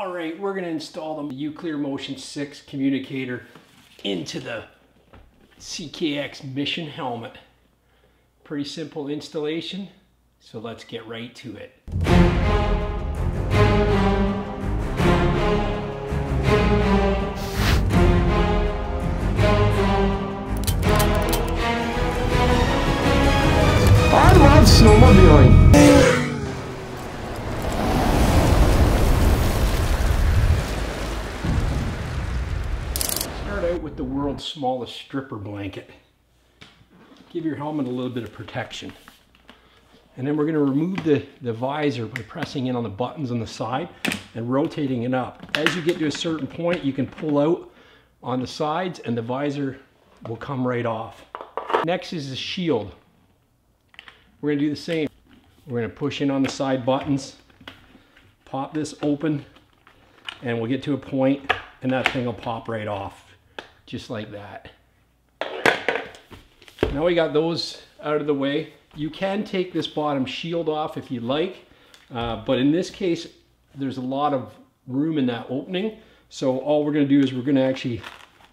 All right, we're gonna install the Uclear Motion 6 communicator into the CKX Mission helmet. Pretty simple installation, so let's get right to it. I love snowmobiling. Smallest stripper blanket. Give your helmet a little bit of protection. And then we're going to remove the, the visor by pressing in on the buttons on the side and rotating it up. As you get to a certain point, you can pull out on the sides and the visor will come right off. Next is the shield. We're going to do the same. We're going to push in on the side buttons, pop this open, and we'll get to a point and that thing will pop right off just like that. Now we got those out of the way. You can take this bottom shield off if you like, uh, but in this case, there's a lot of room in that opening. So all we're gonna do is we're gonna actually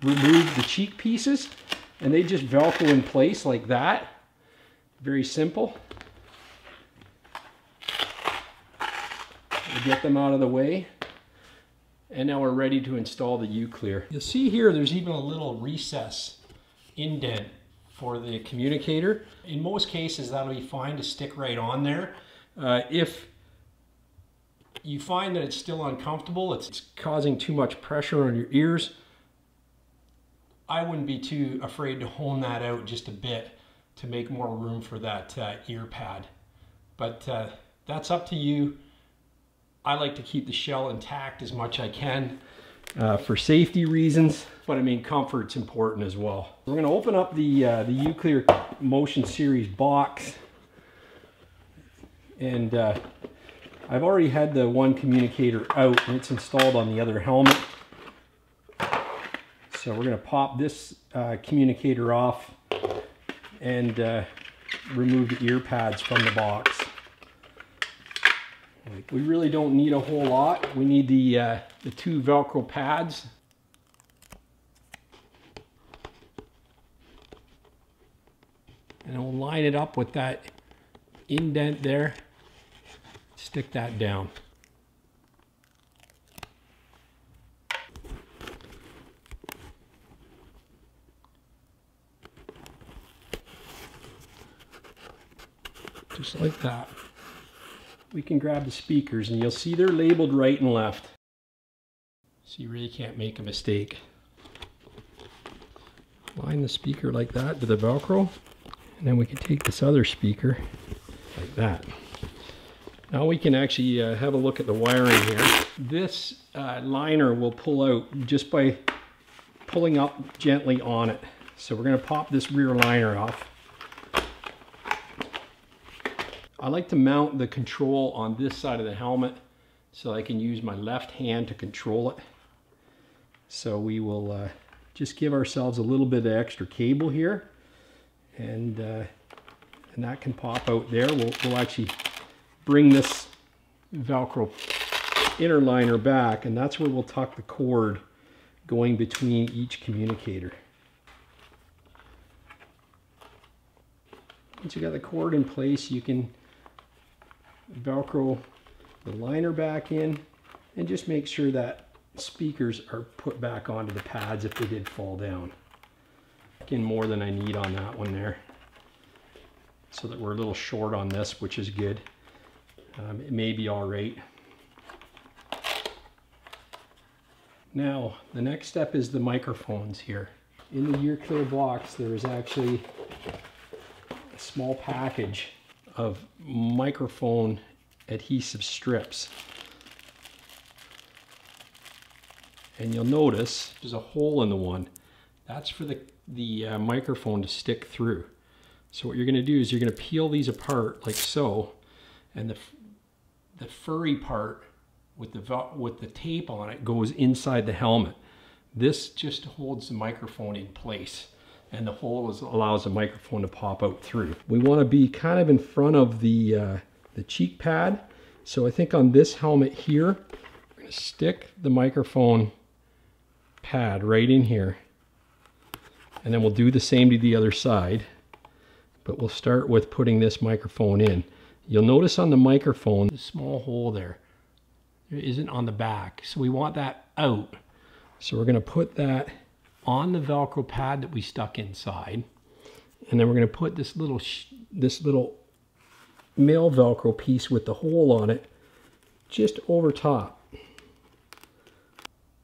remove the cheek pieces and they just Velcro in place like that. Very simple. We'll get them out of the way. And now we're ready to install the Uclear. You'll see here there's even a little recess indent for the communicator. In most cases that'll be fine to stick right on there. Uh, if you find that it's still uncomfortable, it's causing too much pressure on your ears, I wouldn't be too afraid to hone that out just a bit to make more room for that uh, ear pad. But uh, that's up to you. I like to keep the shell intact as much as I can uh, for safety reasons, but I mean comfort's important as well. We're gonna open up the, uh, the Uclear Motion Series box and uh, I've already had the one communicator out and it's installed on the other helmet. So we're gonna pop this uh, communicator off and uh, remove the ear pads from the box. We really don't need a whole lot. We need the, uh, the two Velcro pads. And we'll line it up with that indent there. Stick that down. Just like that we can grab the speakers and you'll see they're labeled right and left. So you really can't make a mistake. Line the speaker like that to the Velcro and then we can take this other speaker like that. Now we can actually uh, have a look at the wiring here. This uh, liner will pull out just by pulling up gently on it. So we're going to pop this rear liner off. I like to mount the control on this side of the helmet so I can use my left hand to control it. So we will uh, just give ourselves a little bit of extra cable here and uh, and that can pop out there. We'll, we'll actually bring this Velcro inner liner back and that's where we'll tuck the cord going between each communicator. Once you got the cord in place, you can Velcro the liner back in and just make sure that speakers are put back onto the pads if they did fall down. Again, more than I need on that one there. So that we're a little short on this, which is good. Um, it may be all right. Now, the next step is the microphones here. In the Uclear box, there is actually a small package of microphone adhesive strips. And you'll notice there's a hole in the one. That's for the, the uh, microphone to stick through. So what you're gonna do is you're gonna peel these apart like so, and the, the furry part with the, with the tape on it goes inside the helmet. This just holds the microphone in place and the hole is, allows the microphone to pop out through. We want to be kind of in front of the, uh, the cheek pad. So I think on this helmet here, we're going to stick the microphone pad right in here. And then we'll do the same to the other side. But we'll start with putting this microphone in. You'll notice on the microphone, the small hole there, there isn't on the back. So we want that out. So we're going to put that on the Velcro pad that we stuck inside. And then we're going to put this little, this little male Velcro piece with the hole on it just over top.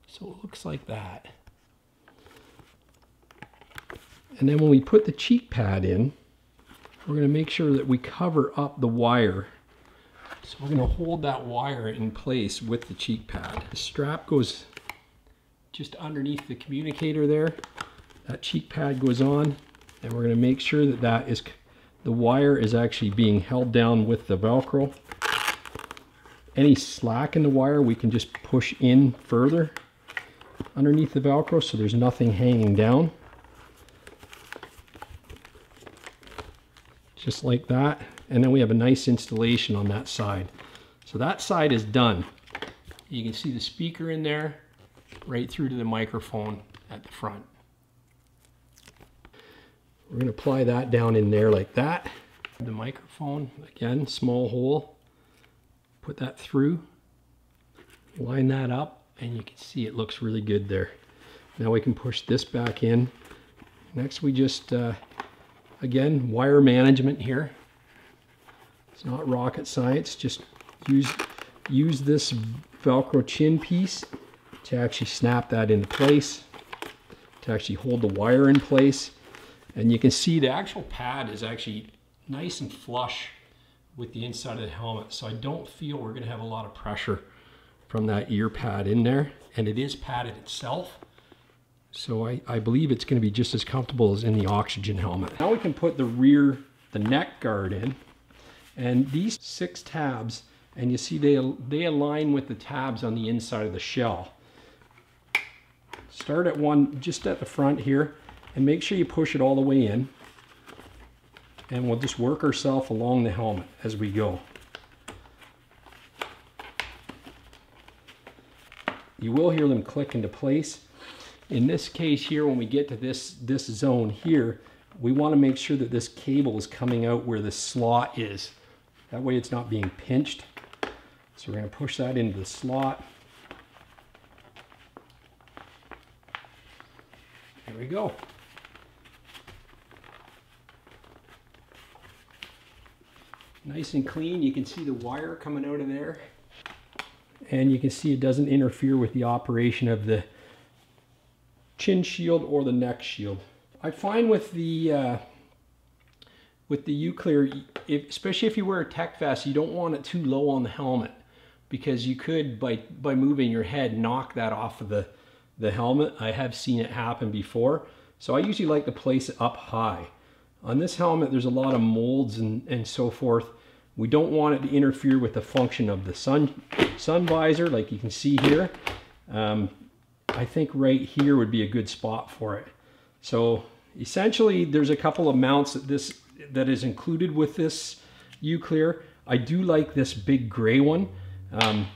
So it looks like that. And then when we put the cheek pad in, we're going to make sure that we cover up the wire. So we're going to hold that wire in place with the cheek pad. The strap goes just underneath the communicator there. That cheek pad goes on and we're going to make sure that that is the wire is actually being held down with the Velcro. Any slack in the wire we can just push in further underneath the Velcro so there's nothing hanging down. Just like that. And then we have a nice installation on that side. So that side is done. You can see the speaker in there right through to the microphone at the front. We're going to apply that down in there like that. The microphone, again, small hole. Put that through. Line that up and you can see it looks really good there. Now we can push this back in. Next we just, uh, again, wire management here. It's not rocket science, just use, use this Velcro chin piece to actually snap that into place, to actually hold the wire in place. And you can see the actual pad is actually nice and flush with the inside of the helmet. So I don't feel we're gonna have a lot of pressure from that ear pad in there. And it is padded itself. So I, I believe it's gonna be just as comfortable as in the oxygen helmet. Now we can put the rear, the neck guard in. And these six tabs, and you see they, they align with the tabs on the inside of the shell. Start at one just at the front here and make sure you push it all the way in and we'll just work ourselves along the helmet as we go. You will hear them click into place. In this case here, when we get to this, this zone here, we want to make sure that this cable is coming out where the slot is. That way it's not being pinched. So we're going to push that into the slot. There we go. Nice and clean. You can see the wire coming out of there. And you can see it doesn't interfere with the operation of the chin shield or the neck shield. I find with the uh, with the Uclear, especially if you wear a tech vest, you don't want it too low on the helmet because you could, by, by moving your head, knock that off of the, the helmet. I have seen it happen before. So I usually like to place it up high. On this helmet, there's a lot of molds and, and so forth. We don't want it to interfere with the function of the sun, sun visor, like you can see here. Um, I think right here would be a good spot for it. So essentially, there's a couple of mounts that this that is included with this Uclear. I do like this big gray one. Um,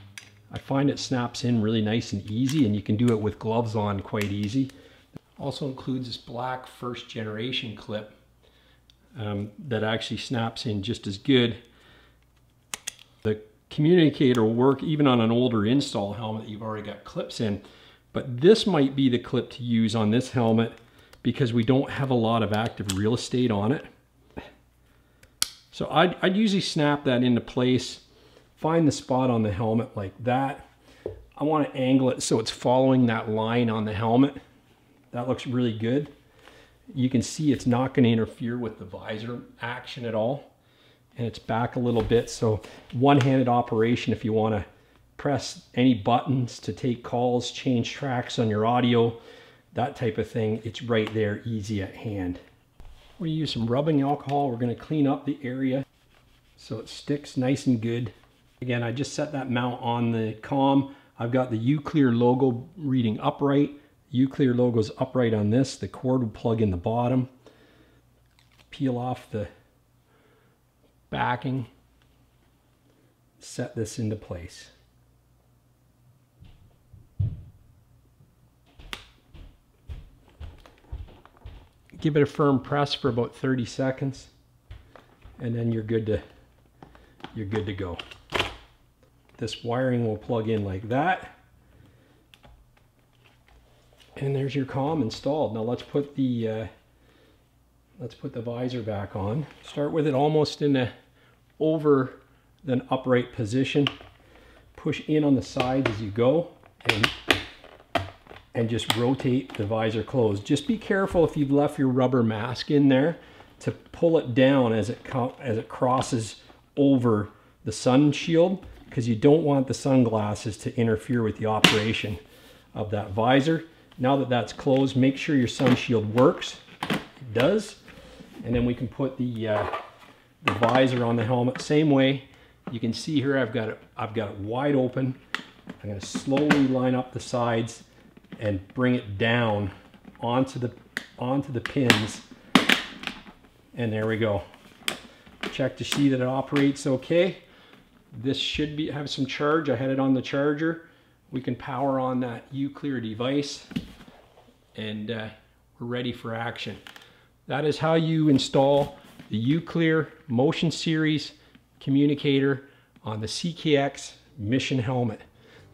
I find it snaps in really nice and easy, and you can do it with gloves on quite easy. Also includes this black first generation clip um, that actually snaps in just as good. The communicator will work even on an older install helmet that you've already got clips in, but this might be the clip to use on this helmet because we don't have a lot of active real estate on it. So I'd, I'd usually snap that into place, find the spot on the helmet like that. I want to angle it so it's following that line on the helmet. That looks really good you can see it's not going to interfere with the visor action at all. And it's back a little bit. So one-handed operation if you want to press any buttons to take calls, change tracks on your audio, that type of thing. It's right there, easy at hand. To use some rubbing alcohol. We're going to clean up the area so it sticks nice and good. Again, I just set that mount on the com. I've got the Uclear logo reading upright. Uclear logo's upright on this. The cord will plug in the bottom. Peel off the backing. Set this into place. Give it a firm press for about 30 seconds and then you're good to you're good to go. This wiring will plug in like that. And there's your COM installed. Now let's put the uh, let's put the visor back on. Start with it almost in a over an upright position. Push in on the sides as you go and and just rotate the visor closed. Just be careful if you've left your rubber mask in there to pull it down as it as it crosses over the sun shield because you don't want the sunglasses to interfere with the operation of that visor. Now that that's closed, make sure your sun shield works. It does. And then we can put the, uh, the visor on the helmet same way. You can see here I've got it, I've got it wide open. I'm going to slowly line up the sides and bring it down onto the onto the pins. And there we go. Check to see that it operates okay. This should be have some charge. I had it on the charger. We can power on that Uclear device and uh, we're ready for action. That is how you install the Uclear Motion Series communicator on the CKX Mission helmet.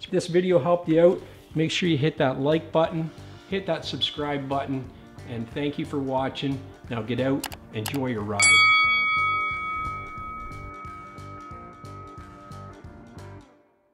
If this video helped you out, make sure you hit that like button, hit that subscribe button, and thank you for watching. Now get out, enjoy your ride.